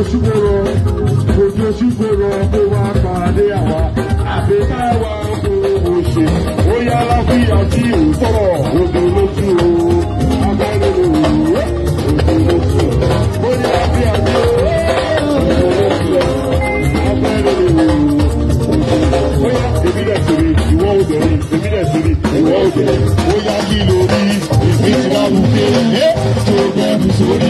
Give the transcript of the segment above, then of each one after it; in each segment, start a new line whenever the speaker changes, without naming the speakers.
ojúbọ̀rọ̀ ojú ojúbọ̀rọ̀ kó wá pàdé àwa. Àbíká wa kó o ṣe ó yá láfíà tí ò tọrọ odò lójú o. Agbẹ́rẹ́ lò ó odò lójú o. Ó yá láfíà tí ò odò lójú o. Agbẹ́rẹ́ lò ó ó yá èmi dẹ̀ sèré ìwọ obìnrin èmi dẹ̀ sèré ìwọ obìnrin ó yá kí lórí ìgbésí lárugẹ tó bẹ́ẹ̀ sórí.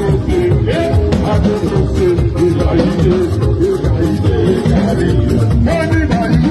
ẹ̀ àtẹ̀gbèsè ìkà ìgbé ìkà ìgbé kárí ìbẹ̀rẹ̀. Wọ́n ní ìgbà yìí